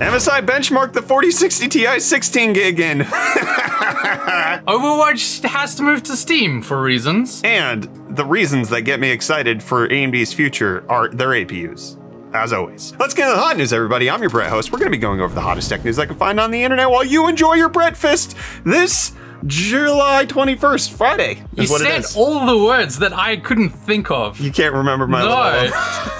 MSI benchmarked the 4060 Ti 16 gig in. Overwatch has to move to Steam for reasons. and the reasons that get me excited for AMD's future are their APUs. As always. Let's get into the hot news, everybody. I'm your Brett host. We're going to be going over the hottest tech news I can find on the internet while you enjoy your breakfast this July 21st, Friday. You said all the words that I couldn't think of. You can't remember my little no.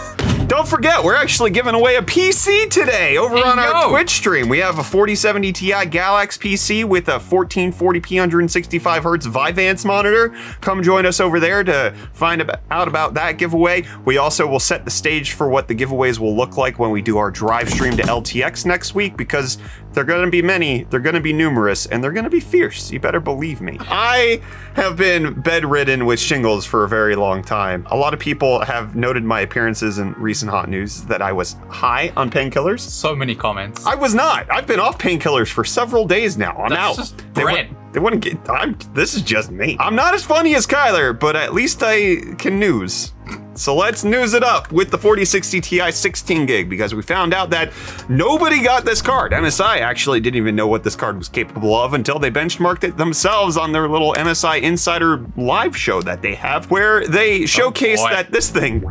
Don't forget, we're actually giving away a PC today over Hey, on our. Twitch stream. We have a 4070 Ti Galax PC with a 1440p 165 hertz Vivance monitor. Come join us over there to find out about that giveaway. We also will set the stage for what the giveaways will look like when we do our drive stream to LTX next week because they're going to be many, they're going to be numerous, and they're going to be fierce. You better believe me. I have been bedridden with shingles for a very long time. A lot of people have noted my appearances in recent hot news that I was high on painkillers. So many comments. I was not. I've been off painkillers for several days now. I'm That's out. just wouldn't- They wouldn't get. I'm. This is just me. I'm not as funny as Kyler, but at least I can news. So let's news it up with the 4060 Ti 16 gig because we found out that nobody got this card. MSI actually didn't even know what this card was capable of until they benchmarked it themselves on their little MSI Insider live show that they have, where they oh, showcase boy. that this thing,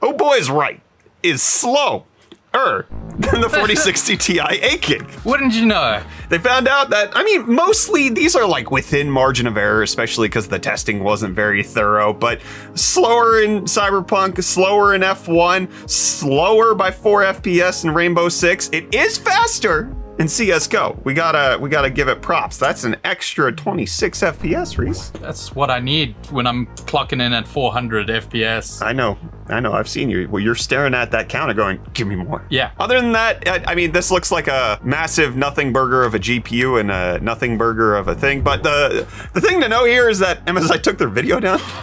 oh boy, is right, is slow. Er, than the 4060 Ti 8 gig. Wouldn't you know? They found out that, I mean, mostly these are like within margin of error, especially because the testing wasn't very thorough, but slower in Cyberpunk, slower in F1, slower by 4 FPS in Rainbow Six. It is faster in CSGO. We gotta, we gotta give it props. That's an extra 26 FPS, Reese. That's what I need when I'm clocking in at 400 FPS. I know, I know, I've seen you. Well, you're staring at that counter going, give me more. Yeah. Other than that, I, I mean, this looks like a massive nothing burger of a GPU and a nothing burger of a thing. But the the thing to know here is that MSI took their video down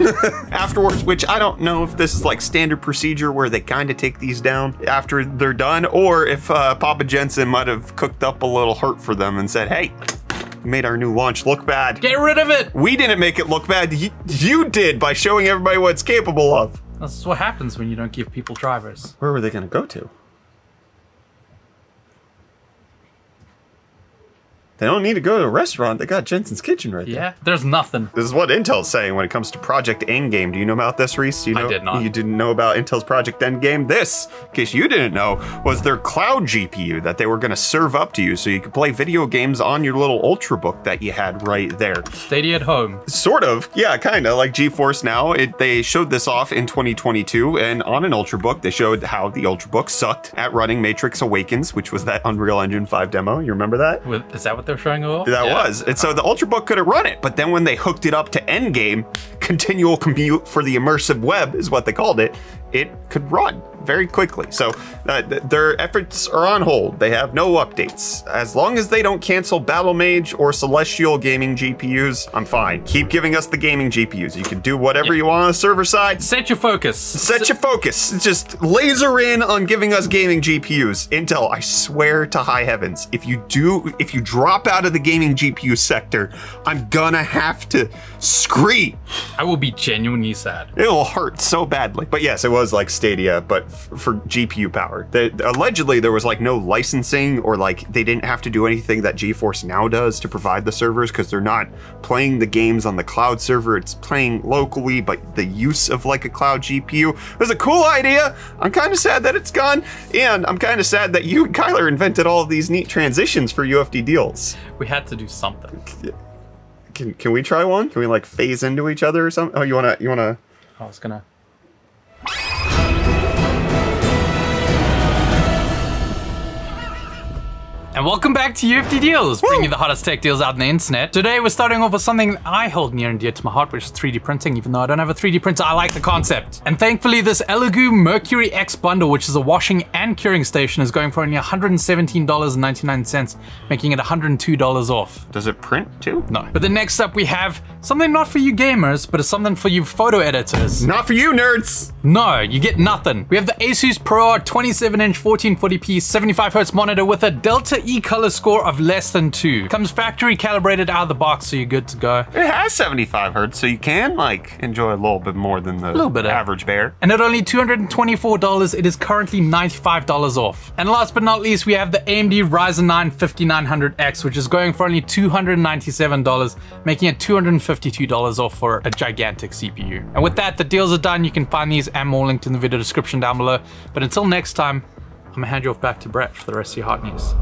afterwards, which I don't know if this is like standard procedure where they kind of take these down after they're done, or if uh, Papa Jensen might have cooked up a little hurt for them and said, "Hey, made our new launch look bad." Get rid of it! We didn't make it look bad. You, you did by showing everybody what it's capable of. That's what happens when you don't give people drivers. Where were they going to go to? They don't need to go to a restaurant. They got Jensen's Kitchen right there. Yeah? There's nothing. This is what Intel's saying when it comes to Project Endgame. Do you know about this, Reese? You I did not. You didn't know about Intel's Project Endgame? This, in case you didn't know, was their cloud GPU that they were going to serve up to you so you could play video games on your little Ultrabook that you had right there. Stadia at home. Sort of, yeah, kind of like GeForce Now. It, they showed this off in 2022, and on an Ultrabook, they showed how the Ultrabook sucked at running Matrix Awakens, which was that Unreal Engine 5 demo. You remember that? With, is that what they're showing off? That Yeah. was. And so the Ultrabook could have run it, but then when they hooked it up to Endgame, continual compute for the immersive web is what they called it, it could run very quickly. So uh, th- their efforts are on hold. They have no updates. As long as they don't cancel Battlemage or Celestial gaming GPUs, I'm fine. Keep giving us the gaming GPUs. You can do whatever you want on the server side. Set your focus. Set your focus. Just laser in on giving us gaming GPUs. Intel, I swear to high heavens, if you do, if you drop out of the gaming GPU sector, I'm gonna have to scream. I will be genuinely sad. It'll hurt so badly. But yes, it was like Stadia, but for GPU power. The, allegedly, there was like no licensing or like they didn't have to do anything that GeForce Now does to provide the servers because they're not playing the games on the cloud server. It's playing locally, but the use of like a cloud GPU was a cool idea. I'm kind of sad that it's gone, and I'm kind of sad that you, and Kyler, invented all of these neat transitions for UFD deals. We had to do something. Can, can we try one? Can we like phase into each other or something? Oh, you wanna you wanna I was gonna. And welcome back to UFD Deals, bringing you the hottest tech deals out on the internet. Today we're starting off with something I hold near and dear to my heart, which is 3D printing. Even though I don't have a 3D printer, I like the concept. And thankfully, this Elegoo Mercury X bundle, which is a washing and curing station, is going for only $117.99, making it $102 off. Does it print too? No. But then next up we have something not for you gamers, but it's something for you photo editors. Not for you, nerds. No, you get nothing. We have the Asus ProArt 27-inch 1440p 75Hz monitor with a Delta e-color score of less than two. Comes factory calibrated out of the box, so you're good to go. It has 75 hertz, so you can like enjoy a little bit more than the little bit of- average bear. And at only $224, it is currently $95 off. And last but not least, we have the AMD Ryzen 9 5900X, which is going for only $297, making it $252 off for a gigantic CPU. And with that, the deals are done. You can find these and more linked in the video description down below. But until next time, I'm gonna hand you off back to Brett for the rest of your hot news.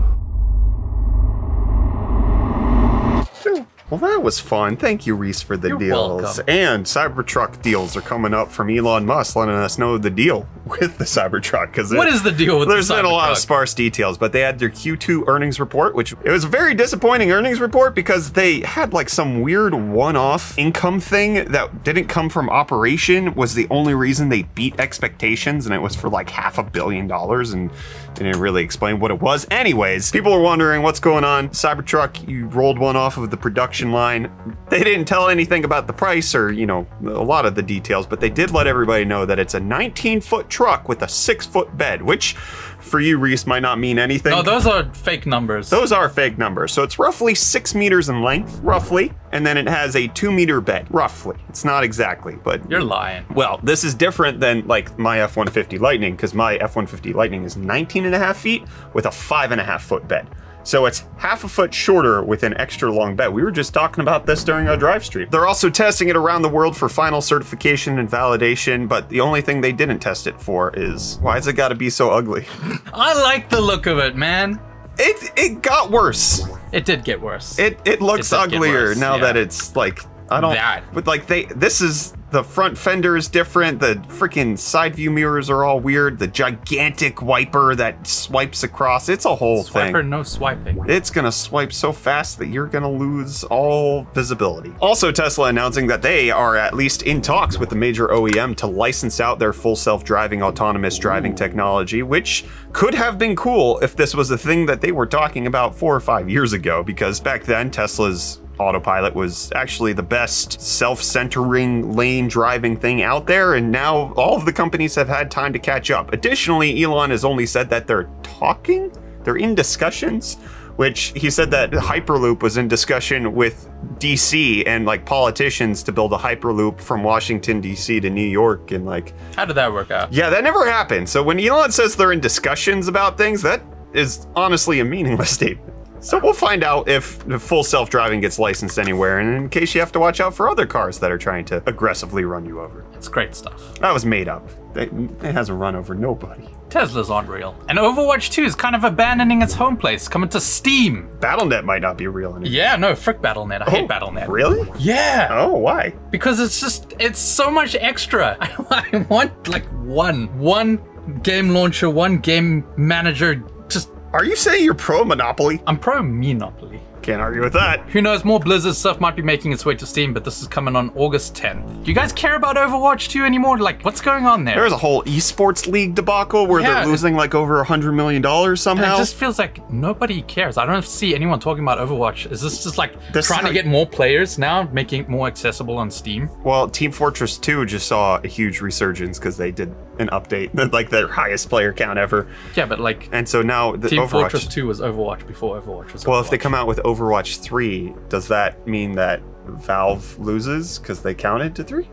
Well, that was fun. Thank you, Reese, for the You're deals. welcome. And Cybertruck deals are coming up from Elon Musk, letting us know the deal with the Cybertruck. Because What is the deal with There's the been a lot of sparse details, but they had their Q2 earnings report, which it was a very disappointing earnings report because they had like some weird one-off income thing that didn't come from operation. Was the only reason they beat expectations, and it was for like half a billion dollars, and they didn't really explain what it was. Anyways, people are wondering what's going on. Cybertruck, you rolled one off of the production line. They didn't tell anything about the price or, you know, a lot of the details, but they did let everybody know that it's a 19 foot truck with a six foot bed, which for you, Reese, might not mean anything. No, those are fake numbers. Those are fake numbers. So it's roughly six meters in length, roughly, and then it has a two meter bed, roughly. It's not exactly, but You're lying. well, this is different than like my F-150 Lightning because my F-150 Lightning is 19 and a half feet with a five and a half foot bed. So it's half a foot shorter with an extra long bed. We were just talking about this during our drive stream. They're also testing it around the world for final certification and validation, but the only thing they didn't test it for is why has it got to be so ugly? I like the look of it, man. It it got worse. It did get worse. It it looks It uglier now yeah. that it's like I don't That. but like they this is the front fender is different. The freaking side view mirrors are all weird. The gigantic wiper that swipes across. It's a whole Swiper, thing. no swiping. It's gonna swipe so fast that you're gonna lose all visibility. Also, Tesla announcing that they are at least in talks with the major OEM to license out their full self-driving autonomous driving technology, which could have been cool if this was a thing that they were talking about four or five years ago, because back then Tesla's autopilot was actually the best self-centering lane driving thing out there and now all of the companies have had time to catch up. Additionally elon has only said that they're talking they're in discussions which he said that hyperloop was in discussion with dc and like politicians to build a hyperloop from washington dc to new york and like How did that work out? yeah that never happened. So when elon says they're in discussions about things that is honestly a meaningless statement so we'll find out if the full self-driving gets licensed anywhere and in case you have to watch out for other cars that are trying to aggressively run you over It's great stuff. that was made up it, it hasn't run over nobody Teslas aren't real. And Overwatch 2 is kind of abandoning its home place, coming to Steam. Battle.net might not be real anymore Yeah, no, frick Battle.net. I hate Oh, Battle.net. really Yeah, oh why because it's just, it's so much extra. I want like one, one game launcher, one game manager. Are you saying you're pro monopoly I'm pro Monopoly. can't argue with that Who knows, more Blizzard stuff might be making its way to Steam, but this is coming on August 10th. Do you guys care about Overwatch 2 anymore? Like, what's going on there? There's a whole esports league debacle where Yeah. they're losing like over a hundred million dollars And somehow. It just feels like nobody cares. I don't see anyone talking about Overwatch. Is this just like This trying to get more players now, making it more accessible on Steam? well, Team Fortress 2 just saw a huge resurgence because they did an update, like their highest player count ever. Yeah, but like And so now the Team Overwatch. Fortress 2 was Overwatch before Overwatch was well, if they come out with Overwatch 3, does that mean that Valve loses because they counted to 3?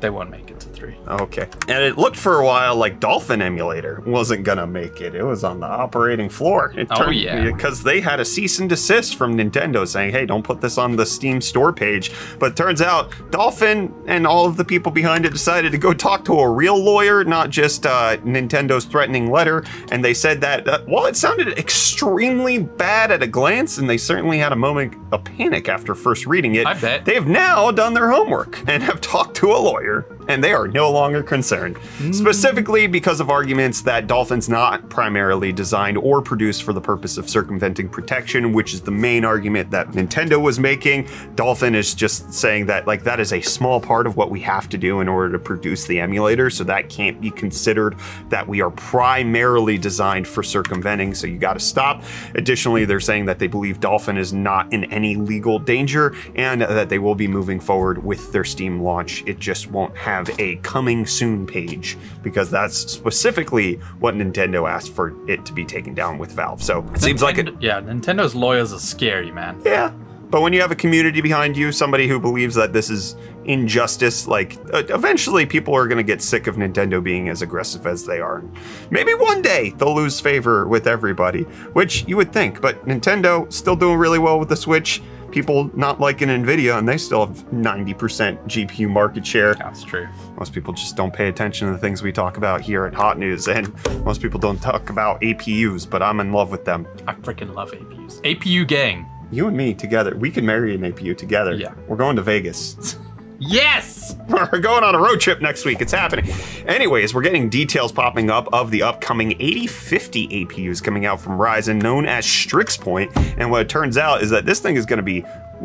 They won't make it to 3. Okay. And it looked for a while like Dolphin Emulator wasn't gonna make it. It was on the operating floor. It Oh, yeah. Because they had a cease and desist from Nintendo saying, hey, don't put this on the Steam store page. But it turns out Dolphin and all of the people behind it decided to go talk to a real lawyer, not just uh, Nintendo's threatening letter. And they said that uh, while it sounded extremely bad at a glance, and they certainly had a moment of panic after first reading it, I bet. they have now done their homework and have talked to a lawyer, here and they are no longer concerned. Hmm. Specifically because of arguments that Dolphin's not primarily designed or produced for the purpose of circumventing protection, which is the main argument that Nintendo was making. Dolphin is just saying that like that is a small part of what we have to do in order to produce the emulator, so that can't be considered that we are primarily designed for circumventing, so you got to stop. Additionally, they're saying that they believe Dolphin is not in any legal danger and that they will be moving forward with their Steam launch. It just won't have have a coming soon page because that's specifically what Nintendo asked for it to be taken down with Valve. So it seems like it. Yeah, Nintendo's lawyers are scary, man. Yeah. But when you have a community behind you, somebody who believes that this is injustice, like uh, eventually people are going to get sick of Nintendo being as aggressive as they are. Maybe one day they'll lose favor with everybody, which you would think. But Nintendo still doing really well with the Switch. People not liking Nvidia, and they still have 90% GPU market share. That's true. Most people just don't pay attention to the things we talk about here at Hot News, and most people don't talk about APUs, but I'm in love with them. I freaking love APUs. APU gang. You and me together, we can marry an APU together. Yeah. We're going to Vegas. Yes! we're going on a road trip next week. It's happening. Anyways, we're getting details popping up of the upcoming 8050 APUs coming out from Ryzen, known as Strix Point. And what it turns out is that this thing is going to be.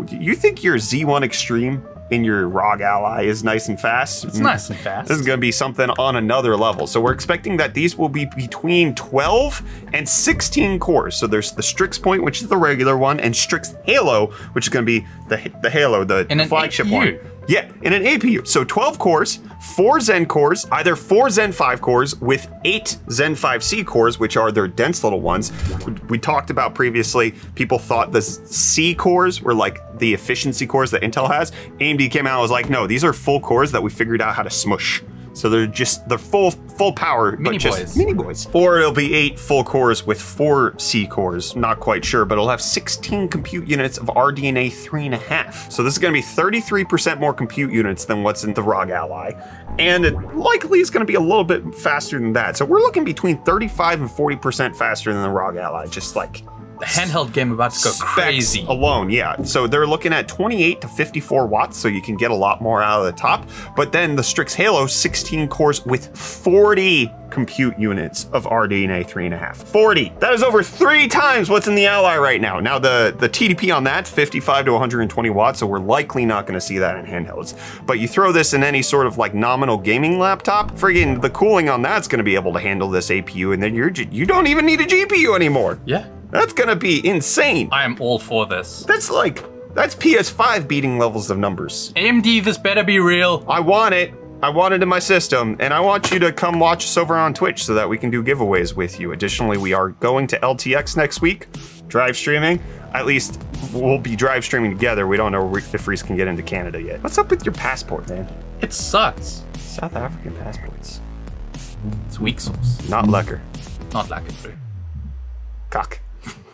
You think your Z1 Extreme in your ROG Ally is nice and fast? It's nice and fast. This is going to be something on another level. So we're expecting that these will be between 12 and 16 cores. So there's the Strix Point, which is the regular one, and Strix Halo, which is going to be the the Halo, the an flagship APU. one. Yeah, in an APU. So 12 cores, 4 Zen cores, either 4 Zen 5 cores with 8 Zen 5C cores, which are their dense little ones. We talked about previously, people thought the C cores were like the efficiency cores that Intel has. AMD came out and was like, no, these are full cores that we figured out how to smush. So they're just they're full full power, Mini but just boys. mini boys. Or it'll be eight full cores with four C cores. Not quite sure, but it'll have 16 compute units of RDNA three and a half. So this is going to be 33% more compute units than what's in the ROG Ally, and it likely is going to be a little bit faster than that. So we're looking between 35 and 40% faster than the ROG Ally. Just like The handheld game about to go specs crazy. alone. Yeah, so they're looking at 28 to 54 watts, so you can get a lot more out of the top. But then the Strix Halo, 16 cores with 40 compute units of RDNA 3.5. 40. That is over three times what's in the Ally right now. Now the the TDP on that 55 to 120 watts, so we're likely not going to see that in handhelds. But you throw this in any sort of like nominal gaming laptop, friggin' the cooling on that's going to be able to handle this APU, and then you're you don't even need a GPU anymore. yeah. That's gonna be insane. I am all for this. That's like that's PS5 beating levels of numbers. AMD, this better be real. I want it. I want it in my system, and I want you to come watch us over on Twitch so that we can do giveaways with you. Additionally, we are going to LTX next week, drive streaming. At least we'll be drive streaming together. We don't know if Reese can get into Canada yet. What's up with your passport, man? It sucks. South African passports. It's weak sauce. Not lekker. Not it. Cock.